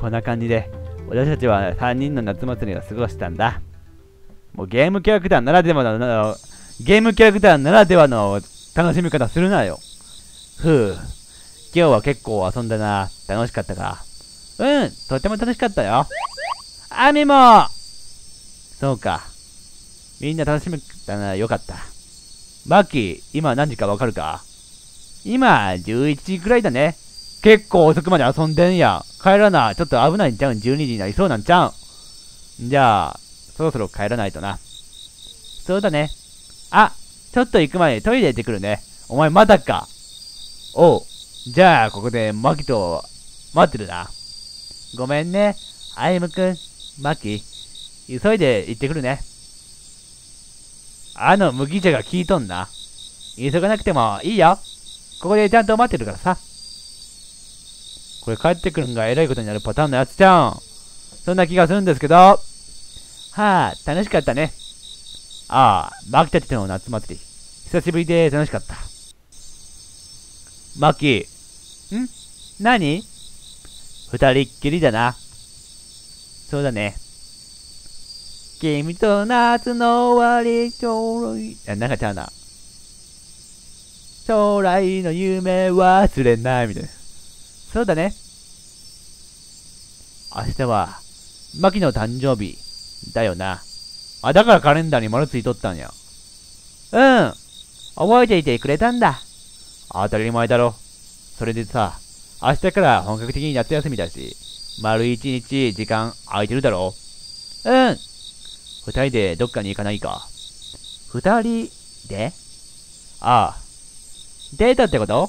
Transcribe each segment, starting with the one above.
こんな感じで、私たちは3人の夏祭りを過ごしたんだ。もうゲームキャラクターならではの、ゲームキャラクターならではの楽しみ方するなよ。ふう。今日は結構遊んだな。楽しかったか。うん、とても楽しかったよ。アミもそうか。みんな楽しみだな、よかった。マッキー、今何時かわかるか？今、11時くらいだね。結構遅くまで遊んでんや。帰らな。ちょっと危ないんちゃうん ?12 時になりそうなんちゃうん？じゃあ、そろそろ帰らないとな。そうだね。あ、ちょっと行く前にトイレ行ってくるね。お前まだか？おう。じゃあ、ここでマキと待ってるな。ごめんね。あゆむくん、マキ。急いで行ってくるね。あの麦茶が効いとんな。急がなくてもいいよ。ここでちゃんと待ってるからさ。これ帰ってくるんが偉いことになるパターンのやつじゃん。そんな気がするんですけど。はあ、楽しかったね。ああ、マキたちとの夏祭り。久しぶりで楽しかった。マキ、ん？何？二人っきりだな。そうだね。君と夏の終わり、将来、あ、なんかちゃうな。将来の夢忘れないみたいな。そうだね。明日は、マキの誕生日、だよな。あ、だからカレンダーに丸ついとったんや。うん。覚えていてくれたんだ。当たり前だろ。それでさ、明日から本格的に夏休みだし、丸一日時間空いてるだろうん。二人でどっかに行かないか。二人で？ああ。デートってこと？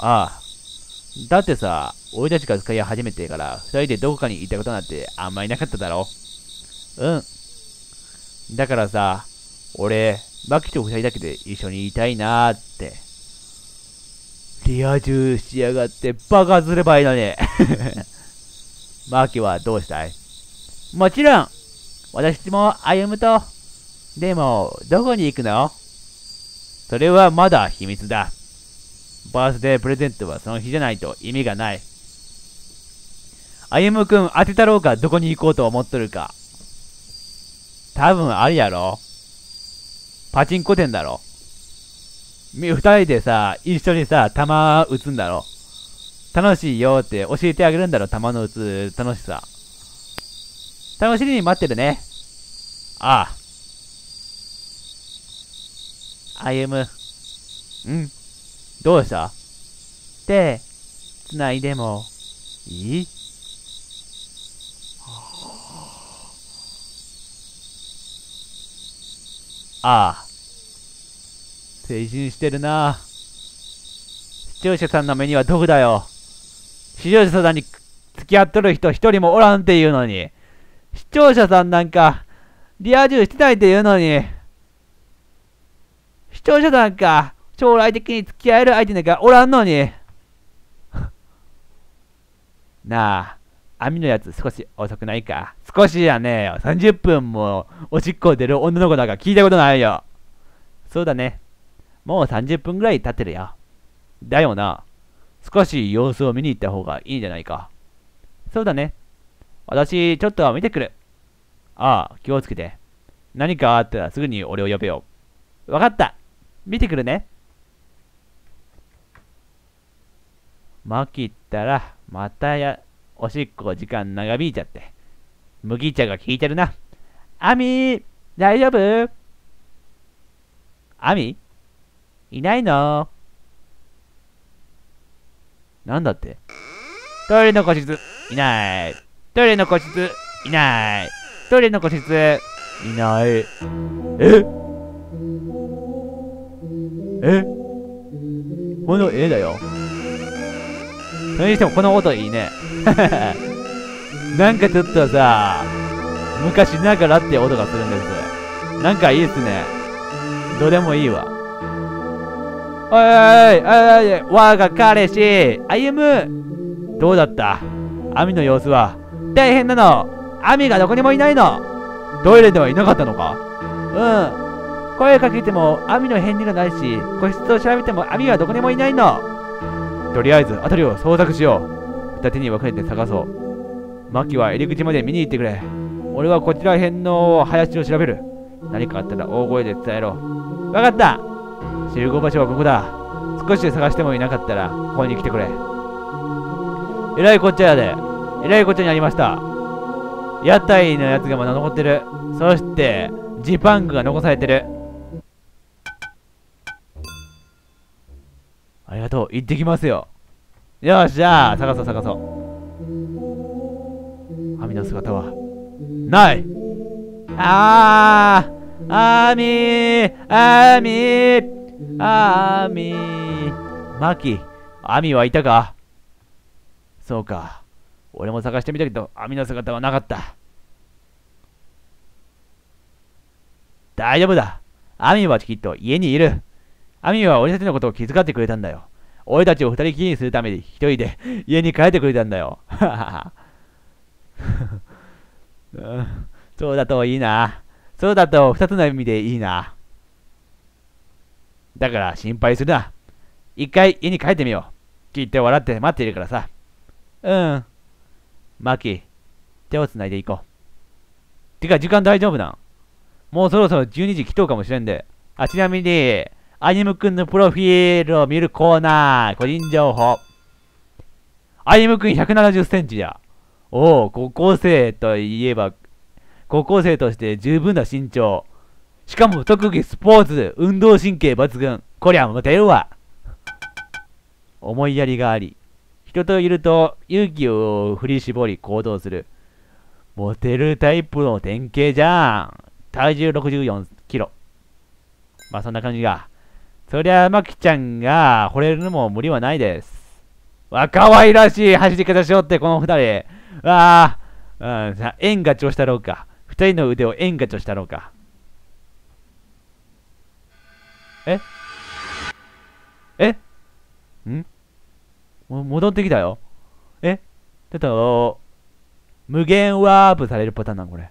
ああ。だってさ、俺たちが使い始めてから二人でどこかに行ったことなんてあんまりなかっただろ？うん。だからさ、俺、マキと二人だけで一緒にいたいなーって。リア充しやがってバカすればいいのに。マキはどうしたい？もちろん、私も歩むと。でも、どこに行くの？それはまだ秘密だ。バースデープレゼントはその日じゃないと意味がない。歩夢くん当てたろうかどこに行こうと思っとるか。多分あるやろパチンコ店だろ二人でさ、一緒にさ、弾撃つんだろ楽しいよって教えてあげるんだろ弾の撃つ楽しさ。楽しみに待ってるね。ああ。歩む。うんどうした？手、繋いでもいい？ああ。青春してるな。視聴者さんの目には毒だよ。視聴者さんに付き合っとる人一人もおらんって言うのに。視聴者さんなんか、リア充してないって言うのに。視聴者なんか、将来的に付き合える相手なんかおらんのに。なあ、網のやつ少し遅くないか？少しやねえよ。30分もおしっこ出る女の子なんか聞いたことないよ。そうだね。もう30分ぐらい経ってるよ。だよな。少し様子を見に行った方がいいんじゃないか。そうだね。私、ちょっと見てくる。ああ、気をつけて。何かあったらすぐに俺を呼べよ。わかった。見てくるね。まきったら、またや、おしっこ時間長引いちゃって。麦茶が効いてるな。アミー、大丈夫？アミ？いないの？なんだって？トイレの個室、いない。トイレの個室、いない。トイレの個室、いない。え？え？この絵だよ。それにしてもこの音いいね。なんかちょっとさ、昔ながらって音がするんです。なんかいいっすね。どれもいいわ。おいおいおいおい我が彼氏歩むどうだった？アミの様子は大変なのアミがどこにもいないのトイレではいなかったのか？うん声かけてもアミの返事がないし個室を調べてもアミはどこにもいないのとりあえず辺りを捜索しよう二手に分かれて探そうマキは入り口まで見に行ってくれ。俺はこちら辺の林を調べる。何かあったら大声で伝えろ。わかった集合場所はここだ。少し探してもいなかったら、ここに来てくれ。えらいこっちゃやで。えらいこっちゃにありました。屋台のやつがまだ残ってる。そして、ジパングが残されてる。ありがとう。行ってきますよ。よっしゃあ探そう探そう。網の姿は、ないあーあーみーあーみーあーみーマキ、アミはいたか？そうか。俺も探してみたけど、アミの姿はなかった。大丈夫だ。アミはきっと家にいる。アミは俺たちのことを気遣ってくれたんだよ。俺たちを二人きりにするために一人で家に帰ってくれたんだよ。そうだといいな。そうだと二つの意味でいいな。だから心配するな。一回家に帰ってみよう。きっと笑って待っているからさ。うん。マキ、手をつないでいこう。てか時間大丈夫なん？もうそろそろ12時来とうかもしれんで。あ、ちなみに、アニムくんのプロフィールを見るコーナー、個人情報。アニムくん170センチや。おお、高校生といえば、高校生として十分な身長。しかも特技スポーツ、運動神経抜群。こりゃモテるわ。思いやりがあり、人といると勇気を振り絞り行動する。モテるタイプの典型じゃん。体重64キロ。まあそんな感じが。そりゃ、まきちゃんが惚れるのも無理はないです。わ、可愛らしい走り方しようって、この二人。わあ、うん、さ、円ガチをしたろうか。二人の腕を円ガチをしたろうか。え？え？ん？も戻ってきたよ。え？ちょっと、無限ワープされるパターンなんこれ。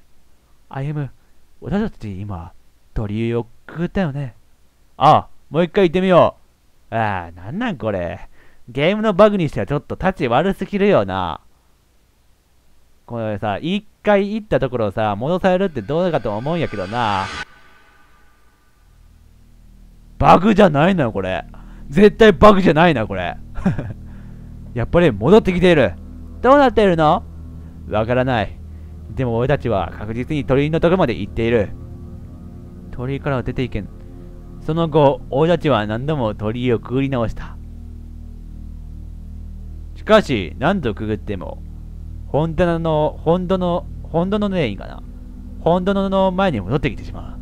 歩む。私たち今、鳥居をくぐったよね。ああ、もう一回行ってみよう。ああ、なんなんこれ。ゲームのバグにしてはちょっと立ち悪すぎるよな。これさ、一回行ったところをさ、戻されるってどうかと思うんやけどな。バグじゃないのよ、これ。絶対バグじゃないな、これ。やっぱり戻ってきている。どうなっているの？わからない。でも俺たちは確実に鳥居のとこまで行っている。鳥居からは出ていけん。その後、俺たちは何度も鳥居をくぐり直した。しかし、何度くぐっても、本棚の、本土の、本土のねいいかな。本土の前に戻ってきてしまう。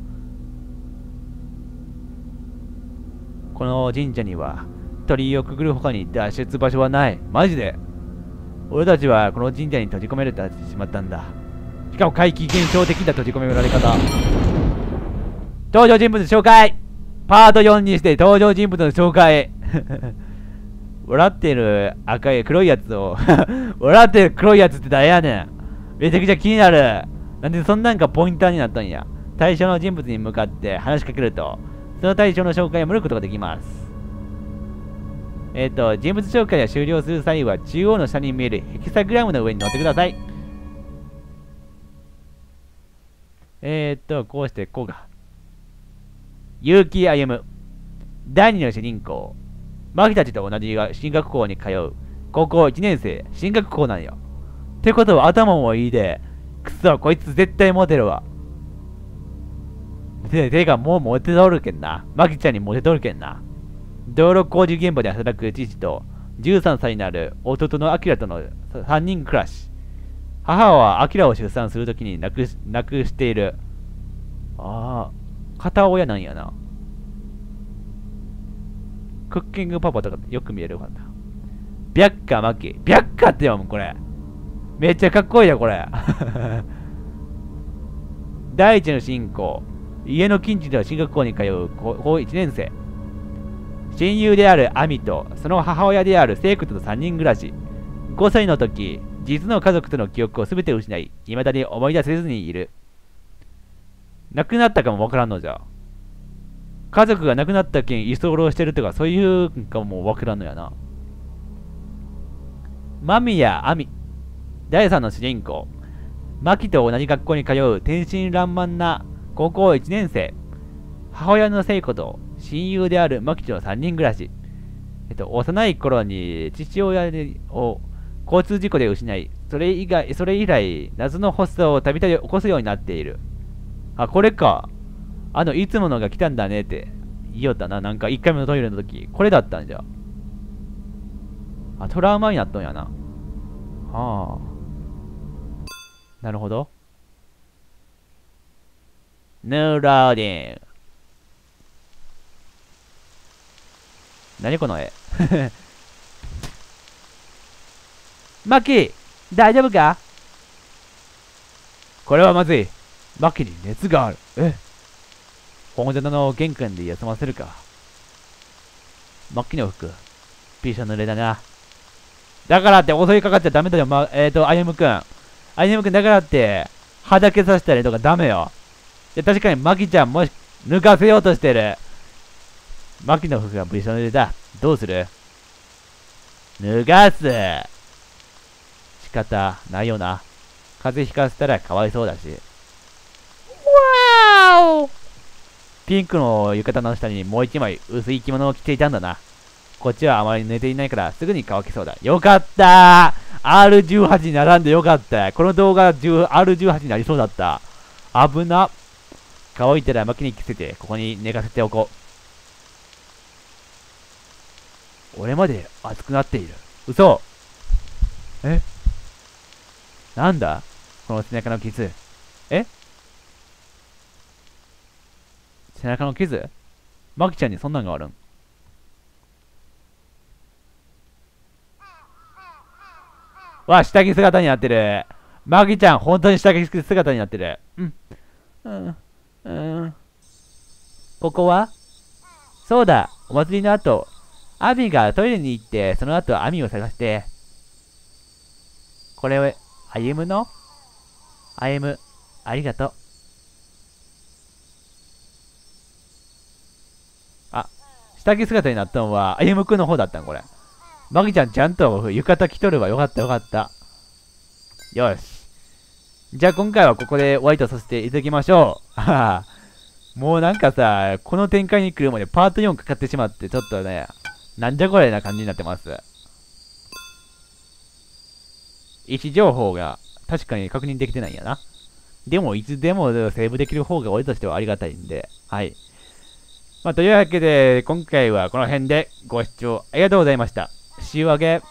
この神社には、鳥居をくぐる他に脱出場所はない。マジで。俺たちはこの神社に閉じ込められてしまったんだ。しかも怪奇現象的な閉じ込められ方。登場人物紹介パート4にして登場人物の紹介。笑ってる赤い黒いやつを。笑ってる黒いやつって誰やねん。めちゃくちゃ気になる。なんでそんなんかポインターになったんや。対象の人物に向かって話しかけると。その対象の紹介を見ることができます。えっ、ー、と人物紹介が終了する際は中央の下に見えるヘキサグラムの上に乗ってください。えっ、ー、とこうしてこうが。結城歩。第二の主人公。マキたちと同じ進学校に通う。高校1年生。進学校なんよ。ってことは頭もいいでくそこいつ絶対モテるわ。ててかもうモテとるけんな。マキちゃんにモテとるけんな。道路工事現場で働く父と13歳になる弟のアキラとの3人暮らし母はアキラを出産するときに亡く亡くしている。ああ片親なんやな。クッキングパパとかよく見えるかな。ビャッカマキ。ビャッカって読む、これ。めっちゃかっこいいよ、これ。第一の進行。家の近所では進学校に通う高1年生。親友であるアミと、その母親であるセイクとの3人暮らし。5歳の時、実の家族との記憶を全て失い、未だに思い出せずにいる。亡くなったかもわからんのじゃ。家族が亡くなったけん居候してるとかそういうかもわからんのやな。マミやアミ。第3の主人公。マキと同じ学校に通う天真爛漫な高校1年生。母親の聖子と親友であるマキとの3人暮らし。えっと、幼い頃に父親を交通事故で失い、それ以外、それ以来、謎の発作をたびたび起こすようになっている。あ、これか。あの、いつものが来たんだねって言いよったな。なんか1回目のトイレの時、これだったんじゃ。あ、トラウマになっとんやな。はあ。なるほど。ヌーローディング。何この絵 マッキー大丈夫か？これはまずい。マキに熱がある。え？本棚の玄関で休ませるか。マキの服、ピーシャ濡れだな。だからって襲いかかっちゃダメだよ、ま、えっ、ー、と、あゆむくん。あゆむくんだからって、はだけさせたりとかダメよ。いや、確かにマキちゃんもし、抜かせようとしてる。マキの服がびしょ濡れだ。どうする？脱がす。仕方ないよな。風邪ひかせたらかわいそうだし。わーおピンクの浴衣の下にもう一枚薄い着物を着ていたんだな。こっちはあまり寝ていないからすぐに乾きそうだ。よかった !R18 に並んでよかったこの動画 R18 になりそうだった。危な。乾いたら薪に着せて、ここに寝かせておこう。俺まで熱くなっている。嘘え？なんだ？この背中の傷。え？背中の傷？マキちゃんにそんなんがあるん？わ、下着姿になってる。マギちゃん、本当に下着姿になってる。うん。うん。うん。ここは？そうだ、お祭りの後、アミがトイレに行って、その後アミを探して。これを、アイムの？アイム、ありがとう。下着姿になったのは、アイムくんの方だったんこれ。マギちゃんちゃんと浴衣着とるわ。よかったよかった。よし。じゃあ今回はここで終わりとさせていただきましょう。もうなんかさ、この展開に来るまでパート4かかってしまって、ちょっとね、なんじゃこれな感じになってます。位置情報が確かに確認できてないんやな。でも、いつでもセーブできる方が俺としてはありがたいんで、はい。まあ、というわけで、今回はこの辺でご視聴ありがとうございました。週明け。